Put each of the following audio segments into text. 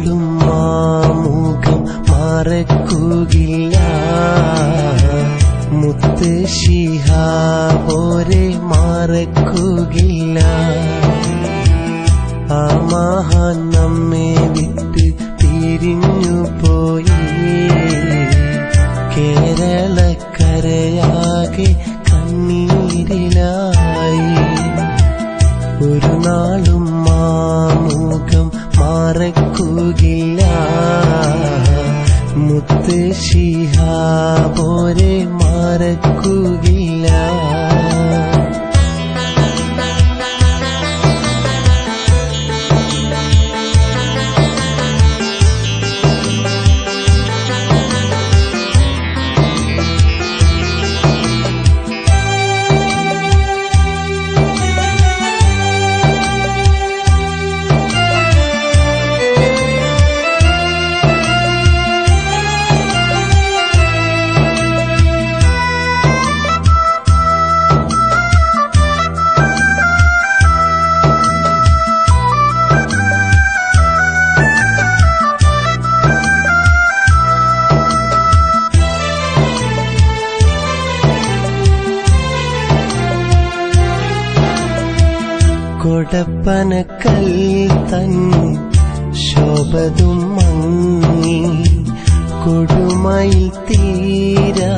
നാളും മാമുഖം മറക്കുകയില്ല മുത്ത് ശിഹാബോരെ മറക്കുകയില്ല ആ മഹാൻ നമ്മെ വിട്ട് തിരിഞ്ഞു പോയി. കേരളക്കരയാകെ മറക്കുകയില്ല മുത്ത് ശിഹാബോരെ മറക്കുകയില്ല കൊടപ്പനക്കൽ തൻ ശോഭതും മങ്ങി കൊടുമയിൽ തീരാ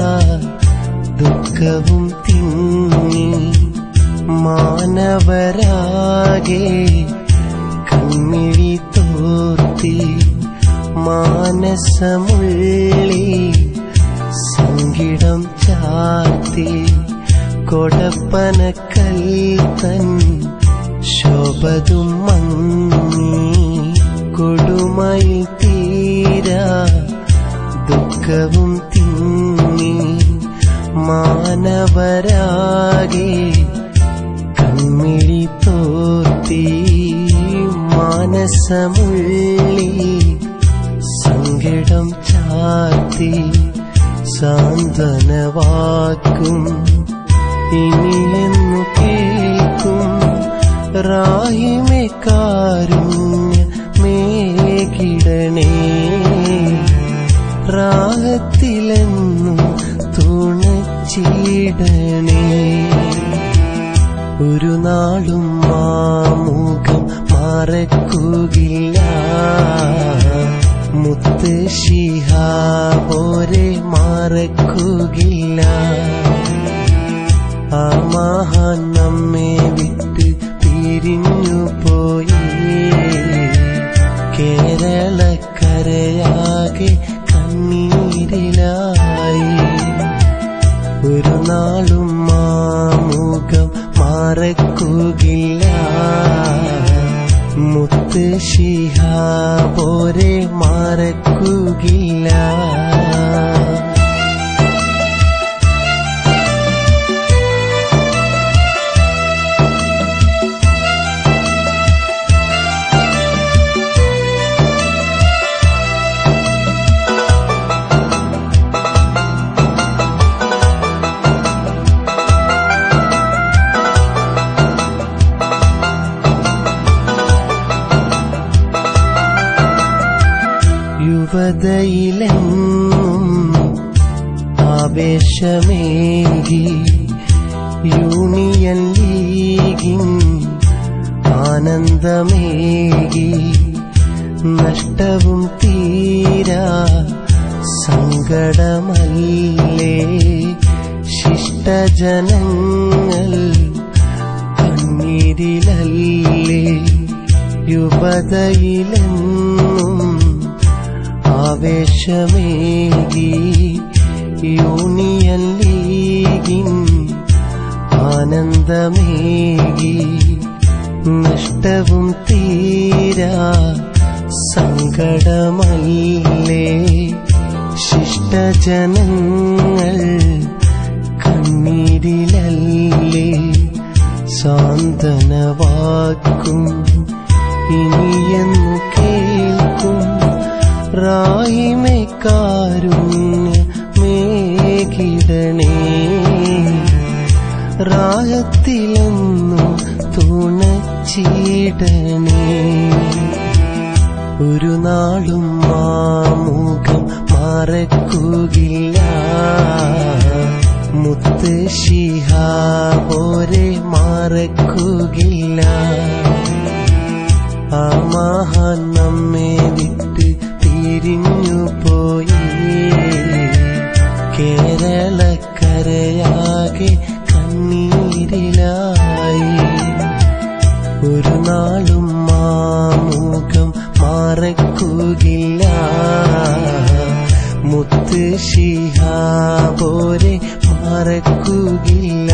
ദുഃഖവും തിങ്ങി മാനവരാകെ കണ്ണിഴി തോർത്തി മാനസമുള്ളി സങ്കിടം ചാർത്തി കൊടപ്പനക്കൽ തൻ ശോഭതും മങ്ങി കൊടുമയിൽ തീരാ ദുഃഖവും തിങ്ങി മാനവരാകെ കൺമിഴി തോത്തി മാനസമുള്ളി സങ്കടം ചാത്തി സാന്ത്വനവാക്കും ഇനിയെന്നു റാഹിമെ കാരുണ്യ മേകിടണേ രാഗത്തിലെന്നും തുണച്ചിടണേ. ഒരു നാളും മാമുഖം മറക്കുകയില്ല മുത്ത് ശിഹാബോരെ മറക്കുകയില്ല ആ മഹാൻ പിരിഞ്ഞു പോയി. കേരളക്കരയാകെ കണ്ണീരിലായി. ഒരു നാളും മാമുഖം മറക്കുകയില്ല മുത്ത് ശിഹാബോരെ മറക്കുകയില്ല യുവതയിലെങ്ങും ആവേശമേകി യൂണിയൻ ലീഗിൻ ആനന്ദമേകി നഷ്ടവും തീരാ സങ്കടമല്ലേ ശിഷ്ടജനങ്ങൾ കണ്ണീരിലല്ലേ യുവതയിലെന്നും ആവേശമേകി യൂണിയൻ ലീഗിൻ ആനന്ദമേകി നഷ്ടവും തീരാ സങ്കടമല്ലേ? ശിഷ്ടജനങ്ങൾ കണ്ണീരിലല്ലേ? സാന്ത്വനവാക്കും ഇനിയെന്നു തുണച്ചിടണേ ഒരു നാളും മാമുഖം മറക്കുകയില്ല മുത്ത് ശിഹാബോരെ മറക്കുകയില്ല ആ മഹാൻ നമ്മെ വിട്ട് തിരിഞ്ഞു പോയി. കേരളക്കരയാകെ ಸಿಹಾ ಬೋರೆ ಮಾರಕ್ಕೂ ಗಿಲ್ಲ